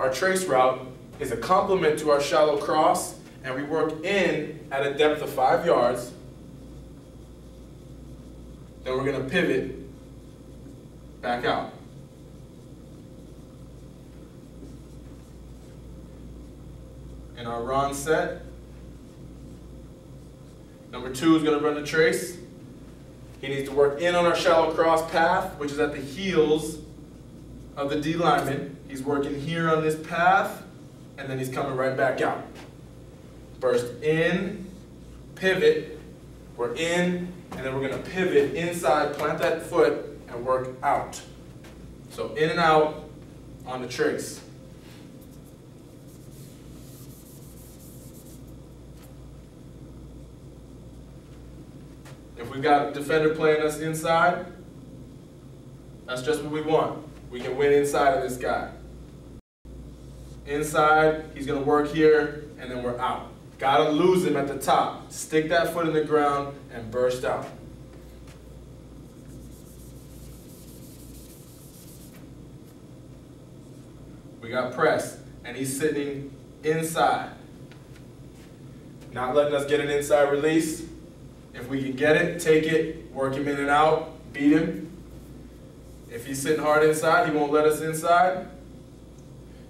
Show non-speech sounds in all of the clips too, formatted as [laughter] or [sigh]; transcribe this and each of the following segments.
our trace route is a complement to our shallow cross, and we work in at a depth of five yards. Then we're gonna pivot back out. In our run set, number two is gonna run the trace. He needs to work in on our shallow cross path, which is at the heels of the D lineman. He's working here on this path, and then he's coming right back out. Burst in, pivot, we're in, and then we're gonna pivot inside, plant that foot, and work out. So in and out on the trace. If we've got a defender playing us inside, that's just what we want. We can win inside of this guy. Inside, he's gonna work here, and then we're out. Gotta lose him at the top. Stick that foot in the ground and burst out. We got press, and he's sitting inside. Not letting us get an inside release. If we can get it, take it, work him in and out, beat him. If he's sitting hard inside, he won't let us inside.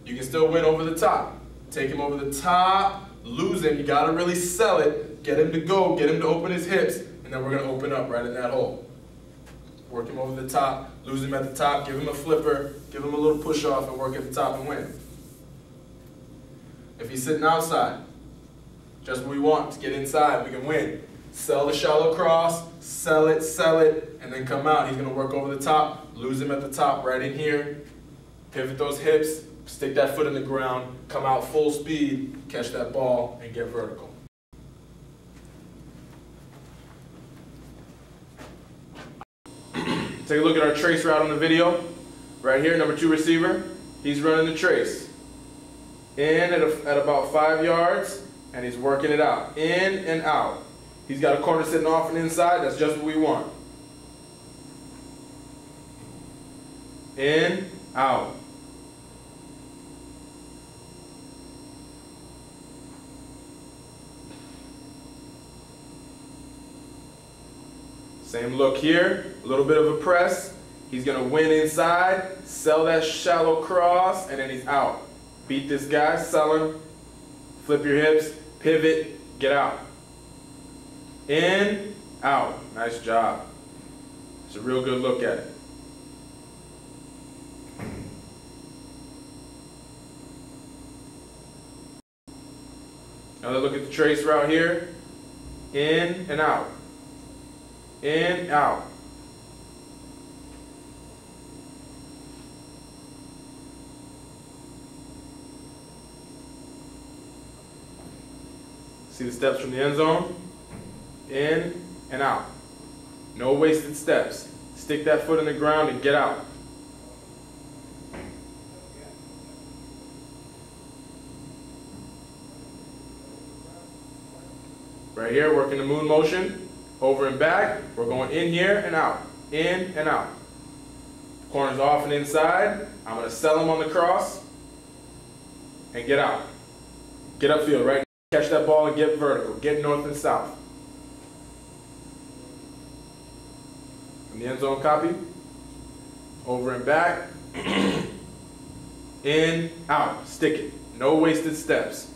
You can still win over the top. Take him over the top, lose him. You gotta really sell it. Get him to go, get him to open his hips, and then we're gonna open up right in that hole. Work him over the top, lose him at the top, give him a flipper, give him a little push off, and work at the top and win. If he's sitting outside, just what we want to get inside, we can win. Sell the shallow cross, sell it, sell it, and then come out. He's gonna work over the top, lose him at the top, right in here. Pivot those hips, stick that foot in the ground, come out full speed, catch that ball, and get vertical. [clears throat] Take a look at our trace route on the video. Right here, number two receiver, he's running the trace. In at, a, at about five yards, and he's working it out. In and out. He's got a corner sitting off and inside. That's just what we want. In, out. Same look here, a little bit of a press. He's gonna win inside, sell that shallow cross, and then he's out. Beat this guy, sell him, flip your hips, pivot, get out. In, out. Nice job. It's a real good look at it. Another look at the trace route here. In and out. In, out. See the steps from the end zone? In and out. No wasted steps. Stick that foot in the ground and get out. Right here, working the moon motion. Over and back. We're going in here and out. In and out. Corners off and inside. I'm going to sell them on the cross. And get out. Get upfield right Catch that ball and get vertical. Get north and south. The end zone copy. Over and back. [clears throat] in, out. Stick it. No wasted steps.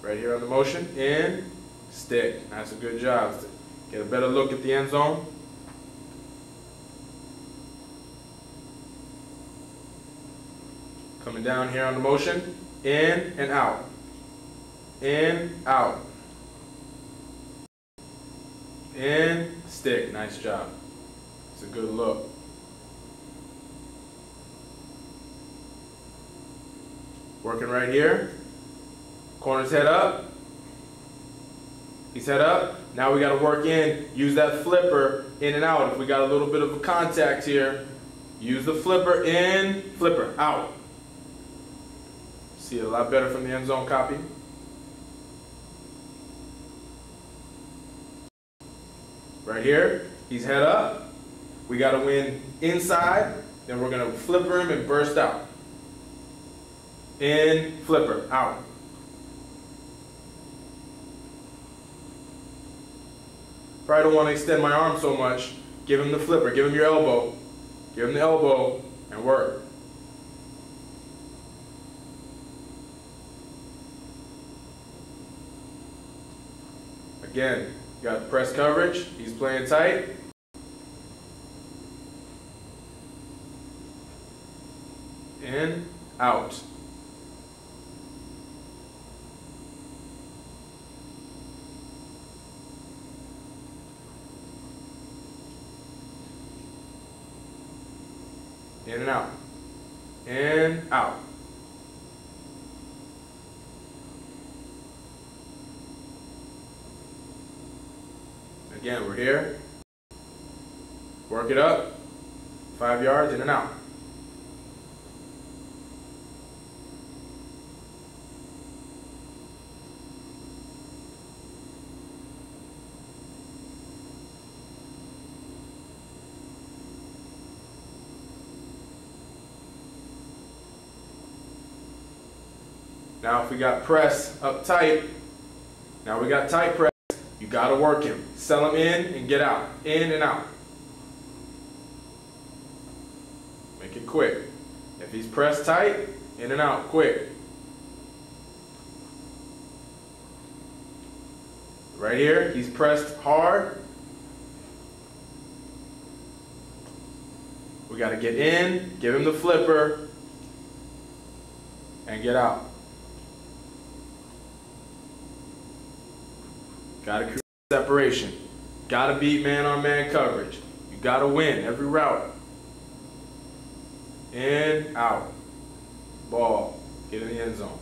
Right here on the motion. In, stick. That's a good job. Get a better look at the end zone. Coming down here on the motion. In and out. In, out. In, stick. Nice job. It's a good look. Working right here. Corner's head up. He's head up. Now we got to work in. Use that flipper in and out. If we got a little bit of a contact here, use the flipper in, flipper out. See it a lot better from the end zone copy. Right here, He's head up. We got to win inside. Then we're going to flipper him and burst out. In, flipper, out. Probably don't want to extend my arm so much. Give him the flipper. Give him your elbow. Give him the elbow and work. Again, got press coverage. He's playing tight. In, out. In and out. In, out. Again, we're here. Work it up. Five yards, in and out. Now if we got press up tight, now we got tight press, you gotta work him. Sell him in and get out. In and out. Make it quick. If he's pressed tight, in and out, quick. Right here, he's pressed hard. We gotta get in, give him the flipper, and get out. Gotta create separation. Gotta beat man on man coverage. You gotta win every route. In, out. Ball. Get in the end zone.